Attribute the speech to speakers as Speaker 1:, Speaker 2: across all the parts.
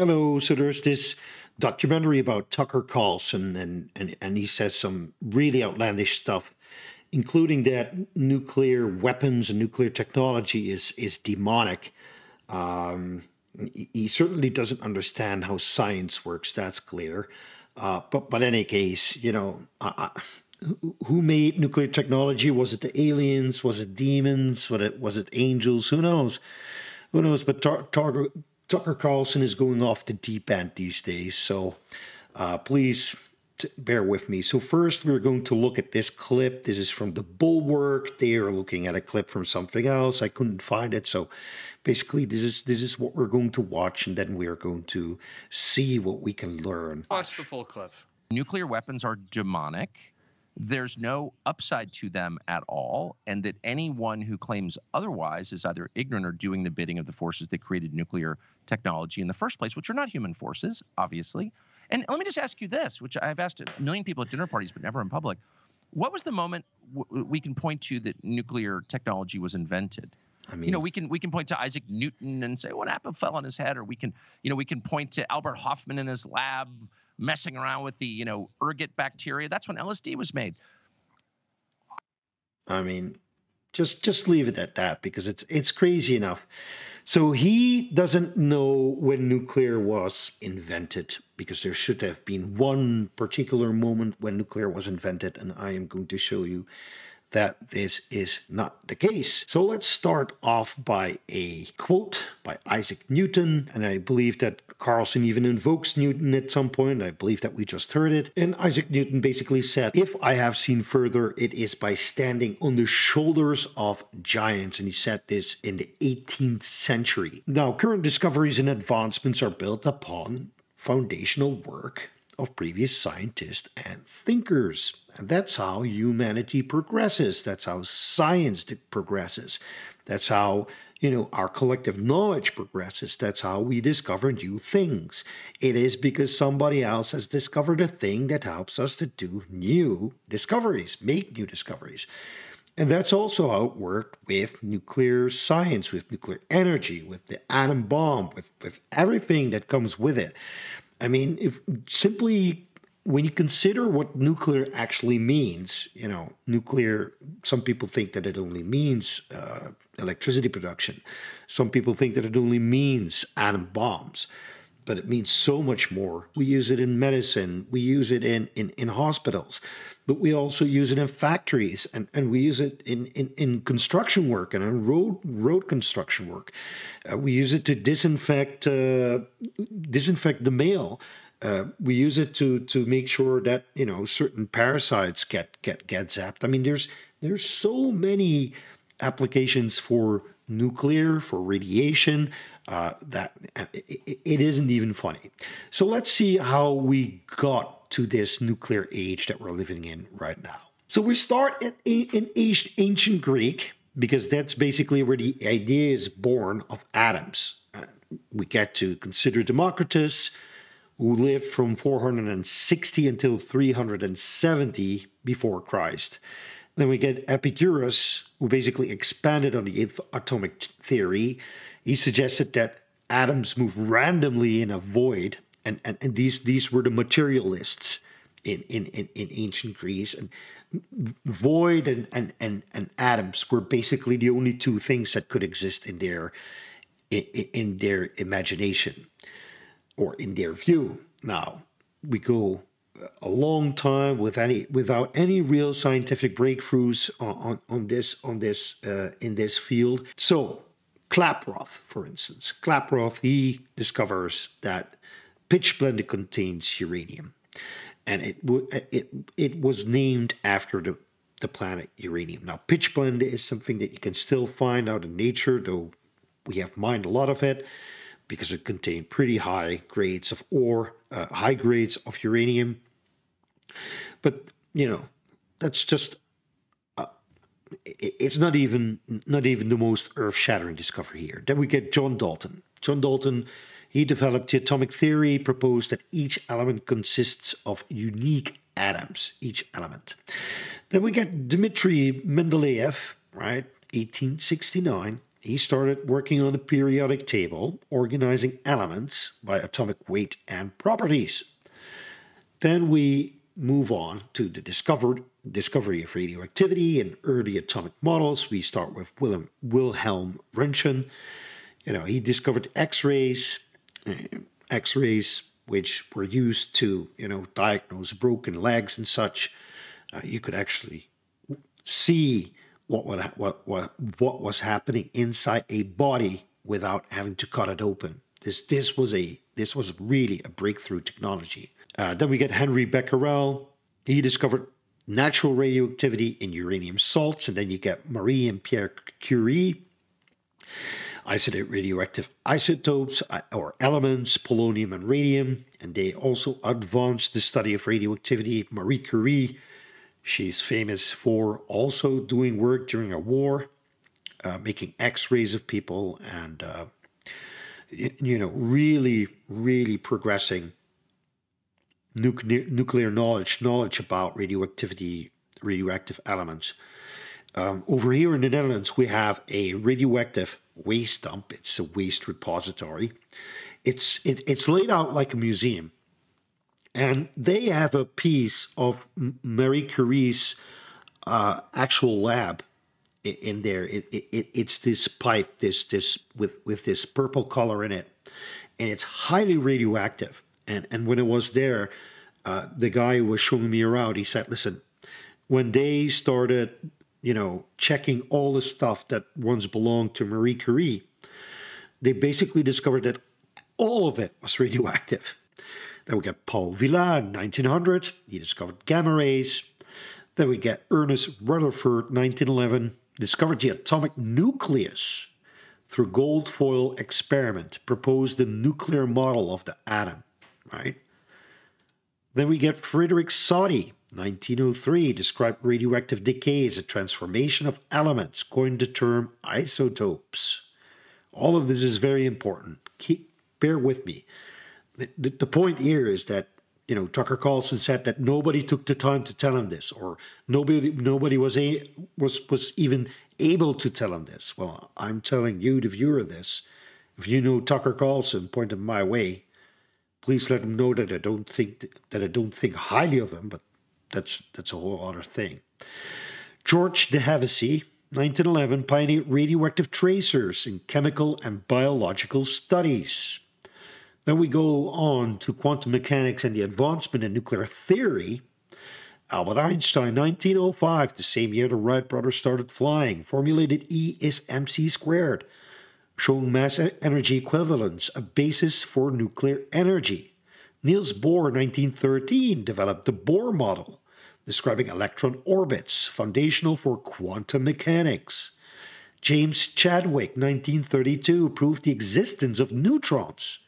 Speaker 1: Hello. So there's this documentary about Tucker Carlson, and, and, and he says some really outlandish stuff, including that nuclear weapons and nuclear technology is, is demonic. Um, he certainly doesn't understand how science works, that's clear. Uh, but, but in any case, you know, who made nuclear technology? Was it the aliens? Was it demons? Was it, was it angels? Who knows? Who knows? But Tar- Tar- Tucker Carlson is going off the deep end these days, so uh, please bear with me. So first, we're going to look at this clip. This is from the Bulwark. They are looking at a clip from something else. I couldn't find it, so basically, this is this is what we're going to watch, and then we are going to see what we can learn.
Speaker 2: Watch the full clip.
Speaker 3: Nuclear weapons are demonic there's no upside to them at all, and that anyone who claims otherwise is either ignorant or doing the bidding of the forces that created nuclear technology in the first place, which are not human forces, obviously. And let me just ask you this, which I've asked a million people at dinner parties, but never in public. What was the moment w- we can point to that nuclear technology was invented? I mean, you know, we can we can point to Isaac Newton and say what apple fell on his head, or we can, you know, we can point to Albert Hofmann in his lab messing around with the, you know, ergot bacteria. That's when LSD was made.
Speaker 1: I mean, just just leave it at that because it's it's crazy enough. So he doesn't know when nuclear was invented because there should have been one particular moment when nuclear was invented, and I am going to show you that this is not the case. So let's start off by a quote by Isaac Newton, and I believe that Carlson even invokes Newton at some point. I believe that we just heard it. And Isaac Newton basically said, If I have seen further, it is by standing on the shoulders of giants. And he said this in the 18th century. Now, current discoveries and advancements are built upon foundational work of previous scientists and thinkers. And that's how humanity progresses. That's how science progresses. That's how, you know, our collective knowledge progresses. That's how we discover new things. It is because somebody else has discovered a thing that helps us to do new discoveries, make new discoveries. And that's also how it worked with nuclear science, with nuclear energy, with the atom bomb, with, with everything that comes with it. I mean, if simply when you consider what nuclear actually means, you know, nuclear, some people think that it only means uh, electricity production. Some people think that it only means atom bombs, but it means so much more. We use it in medicine, we use it in, in, in hospitals, but we also use it in factories and, and we use it in, in, in construction work and in road, road construction work. Uh, we use it to disinfect, uh, disinfect the mail uh, we use it to to make sure that you know certain parasites get get get zapped. I mean, there's there's so many applications for nuclear for radiation uh, that uh, it, it isn't even funny. So let's see how we got to this nuclear age that we're living in right now. So we start in, in ancient Greek because that's basically where the idea is born of atoms. Uh, we get to consider Democritus, who lived from 460 until 370 before Christ. Then we get Epicurus, who basically expanded on the atomic theory. He suggested that atoms move randomly in a void, and, and, and these, these were the materialists in, in, in, in ancient Greece. And void and, and, and, and atoms were basically the only two things that could exist in their in, in their imagination or in their view. Now, we go a long time with any without any real scientific breakthroughs on, on, on this on this uh, in this field. So Klaproth, for instance, Klaproth he discovers that pitchblende contains uranium, and it it it was named after the the planet uranium. Now, pitchblende is something that you can still find out in nature, though we have mined a lot of it because it contained pretty high grades of ore, uh, high grades of uranium. But you know, that's just uh, it's not even not even the most earth-shattering discovery here. Then we get John Dalton. John Dalton, he developed the atomic theory, proposed that each element consists of unique atoms, each element. Then we get Dmitri Mendeleev, right, 1869 he started working on the periodic table, organizing elements by atomic weight and properties. Then we move on to the discovered, discovery of radioactivity and early atomic models. We start with Willem, Wilhelm Röntgen. You know, he discovered X-rays, X-rays which were used to, you know, diagnose broken legs and such. Uh, you could actually see what, what, what, what was happening inside a body without having to cut it open. This, this was a this was really a breakthrough technology. Uh, then we get Henry Becquerel. He discovered natural radioactivity in uranium salts, and then you get Marie and Pierre Curie. Isolate radioactive isotopes uh, or elements, polonium and radium, and they also advanced the study of radioactivity. Marie Curie She's famous for also doing work during a war, uh, making x rays of people, and, uh, you know, really, really progressing nuclear, nuclear knowledge, knowledge about radioactivity, radioactive elements. Um, over here in the Netherlands, we have a radioactive waste dump. It's a waste repository. It's it, it's laid out like a museum and they have a piece of Marie Curie's uh, actual lab in there. It, it, it's this pipe, this this with with this purple color in it, and it's highly radioactive. And and when it was there, uh, the guy who was showing me around, he said, "Listen, when they started, you know, checking all the stuff that once belonged to Marie Curie, they basically discovered that all of it was radioactive." Then we get Paul Villard in 1900. He discovered gamma rays. Then we get Ernest Rutherford, 1911, discovered the atomic nucleus through gold foil experiment, proposed the nuclear model of the atom, right? Then we get Frederick Soddy, 1903, described radioactive decay as a transformation of elements, coined the term isotopes. All of this is very important. Keep, bear with me the, the point here is that you know Tucker Carlson said that nobody took the time to tell him this, or nobody nobody was a was was even able to tell him this. Well, I'm telling you, the viewer, this. If you know Tucker Carlson, point him my way. Please let him know that I don't think that I don't think highly of him, but that's that's a whole other thing. George de Hevesy, 1911, pioneered radioactive tracers in chemical and biological studies. Then we go on to quantum mechanics and the advancement in nuclear theory. Albert Einstein, 1905, the same year the Wright brothers started flying, formulated E is mc squared, showing mass energy equivalence, a basis for nuclear energy. Niels Bohr, 1913, developed the Bohr model, describing electron orbits, foundational for quantum mechanics. James Chadwick, 1932, proved the existence of neutrons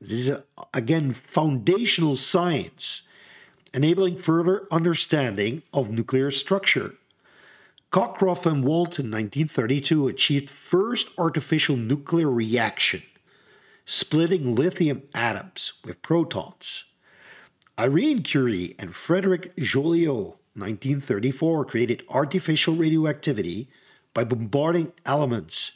Speaker 1: this is, again, foundational science, enabling further understanding of nuclear structure. Cockcroft and Walton, 1932, achieved first artificial nuclear reaction, splitting lithium atoms with protons. Irene Curie and Frederick Joliot, 1934, created artificial radioactivity by bombarding elements,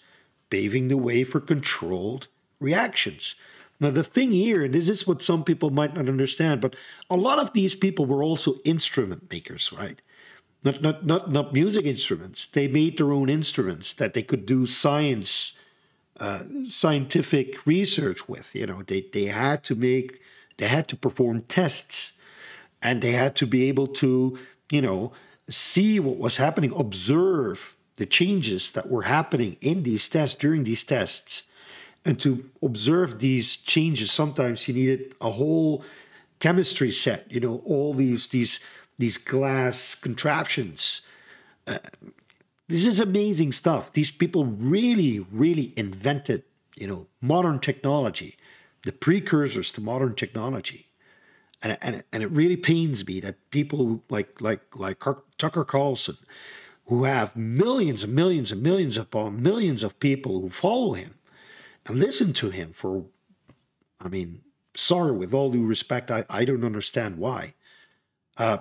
Speaker 1: paving the way for controlled reactions. Now, the thing here, and this is what some people might not understand, but a lot of these people were also instrument makers, right? Not, not, not, not music instruments. They made their own instruments that they could do science, uh, scientific research with. You know, they, they had to make, they had to perform tests and they had to be able to, you know, see what was happening, observe the changes that were happening in these tests during these tests. And to observe these changes sometimes you needed a whole chemistry set you know all these these these glass contraptions. Uh, this is amazing stuff. These people really really invented you know modern technology the precursors to modern technology and, and, and it really pains me that people like like like Tucker Carlson who have millions and millions and millions upon millions of people who follow him and listen to him for, I mean, sorry, with all due respect, I, I don't understand why. Uh,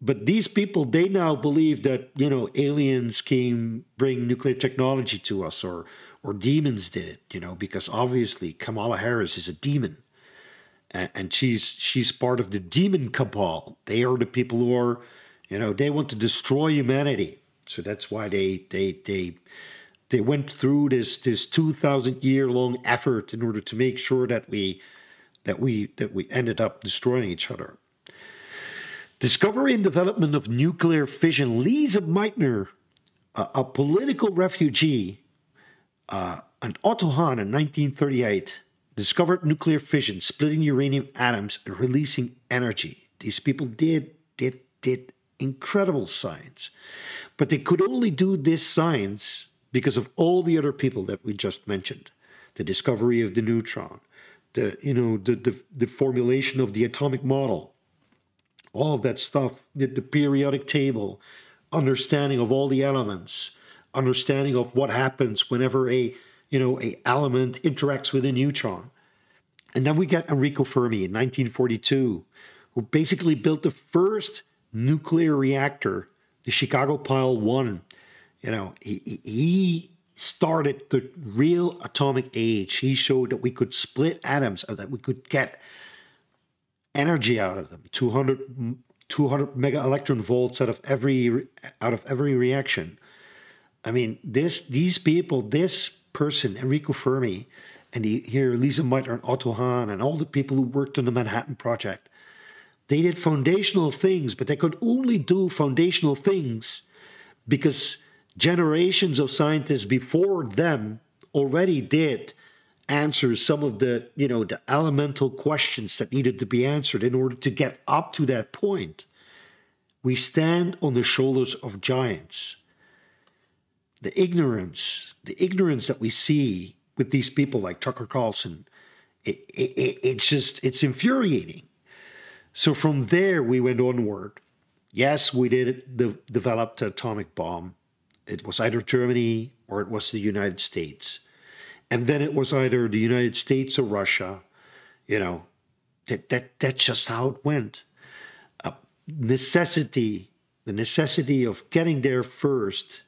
Speaker 1: but these people, they now believe that you know aliens came bring nuclear technology to us, or or demons did it. You know, because obviously Kamala Harris is a demon, and, and she's she's part of the demon cabal. They are the people who are, you know, they want to destroy humanity. So that's why they they they they went through this this two thousand year long effort in order to make sure that we that we that we ended up destroying each other. Discovery and development of nuclear fission. Lise Meitner, a, a political refugee, uh, and Otto Hahn in 1938 discovered nuclear fission, splitting uranium atoms and releasing energy. These people did did did incredible science, but they could only do this science because of all the other people that we just mentioned. The discovery of the neutron, the you know the the, the formulation of the atomic model, all of that stuff, the, the periodic table, understanding of all the elements, understanding of what happens whenever a you know a element interacts with a neutron. And then we get Enrico Fermi in 1942, who basically built the first nuclear reactor, the Chicago Pile 1. You know, he, he started the real atomic age. He showed that we could split atoms, and that we could get energy out of them 200 200 mega electron volts out of every out of every reaction i mean this these people this person enrico fermi and he, here lise meitner and otto hahn and all the people who worked on the manhattan project they did foundational things but they could only do foundational things because generations of scientists before them already did answer some of the you know the elemental questions that needed to be answered in order to get up to that point. We stand on the shoulders of giants the ignorance the ignorance that we see with these people like tucker carlson it, it, it's just it's infuriating so from there we went onward yes we did de- develop the atomic bomb it was either germany or it was the united states and then it was either the United States or Russia. You know, that that that's just how it went. Uh, necessity, the necessity of getting there first,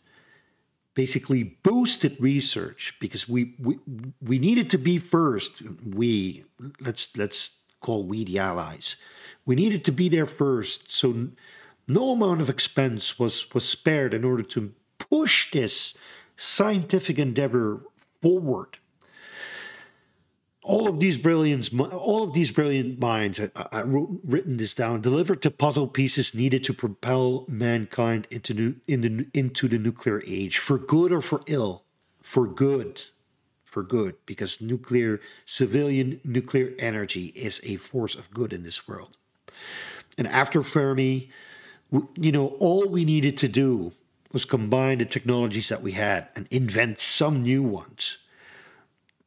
Speaker 1: basically boosted research because we we we needed to be first. We let's let's call we the allies. We needed to be there first, so no amount of expense was was spared in order to push this scientific endeavor forward. All of these brilliant, all of these brilliant minds, I, I wrote, written this down, delivered the puzzle pieces needed to propel mankind into new, into, into the nuclear age, for good or for ill, for good, for good, because nuclear, civilian nuclear energy is a force of good in this world. And after Fermi, you know, all we needed to do was combine the technologies that we had and invent some new ones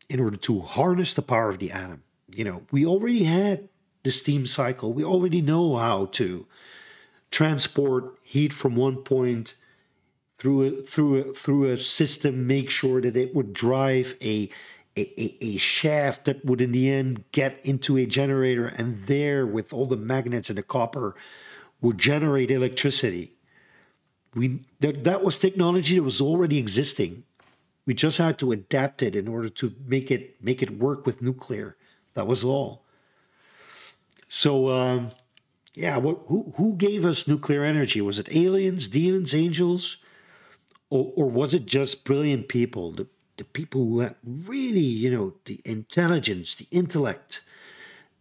Speaker 1: in order to harness the power of the atom. You know, we already had the steam cycle. We already know how to transport heat from one point through a, through a, through a system, make sure that it would drive a, a, a shaft that would in the end get into a generator, and there, with all the magnets and the copper, would generate electricity. We that, that was technology that was already existing. We just had to adapt it in order to make it make it work with nuclear. That was all. So um, yeah, what, who who gave us nuclear energy? Was it aliens, demons, angels, or, or was it just brilliant people? The the people who had really, you know, the intelligence, the intellect,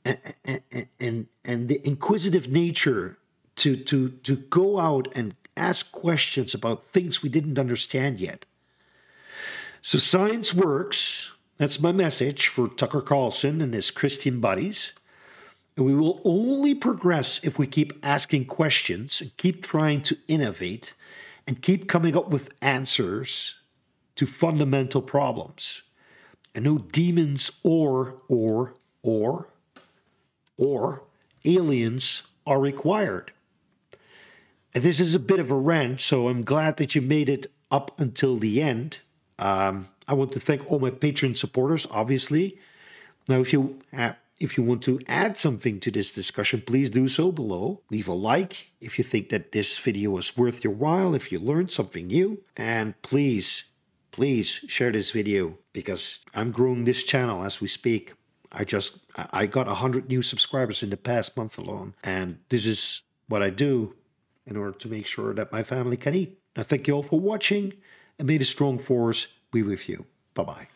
Speaker 1: and and and, and the inquisitive nature to to to go out and ask questions about things we didn't understand yet. So science works. That's my message for Tucker Carlson and his Christian buddies. And we will only progress if we keep asking questions and keep trying to innovate and keep coming up with answers to fundamental problems. And no demons or, or, or, or aliens are required. And this is a bit of a rant, so I'm glad that you made it up until the end. Um, I want to thank all my Patreon supporters, obviously. Now, if you If you want to add something to this discussion, please do so below. Leave a like if you think that this video was worth your while, if you learned something new. And please, please share this video because I'm growing this channel as we speak. I just I got 100 new subscribers in the past month alone. And this is what I do in order to make sure that my family can eat. Now, thank you all for watching and may the strong force be with you. Bye bye.